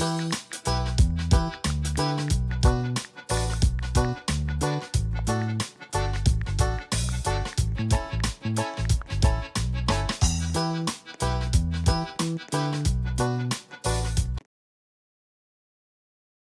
Bye.